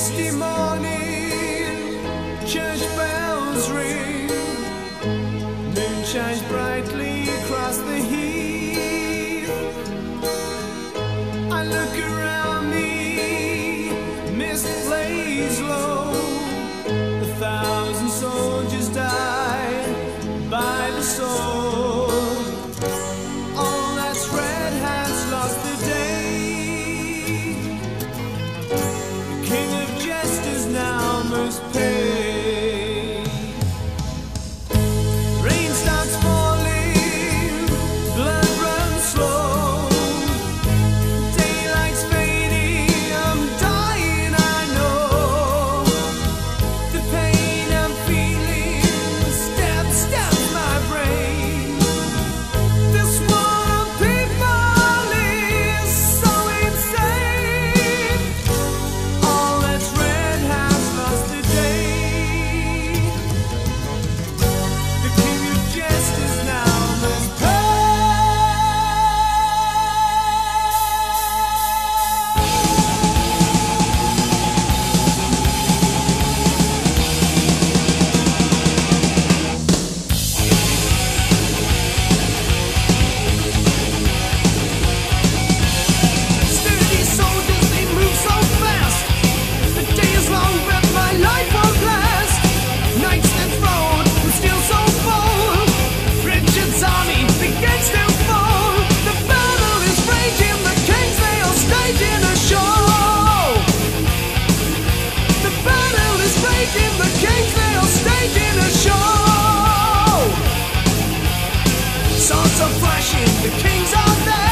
misty morning, church bells ring, moon shines brightly across the heath. I look around. Swords are flashing, the kings are there.